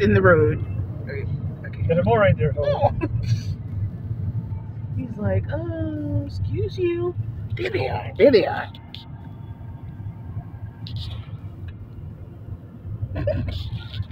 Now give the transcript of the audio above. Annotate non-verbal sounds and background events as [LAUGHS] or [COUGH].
in the road. Okay. okay. There's more right there. Oh. [LAUGHS] He's like, oh, excuse you. There they are. There they are. [LAUGHS]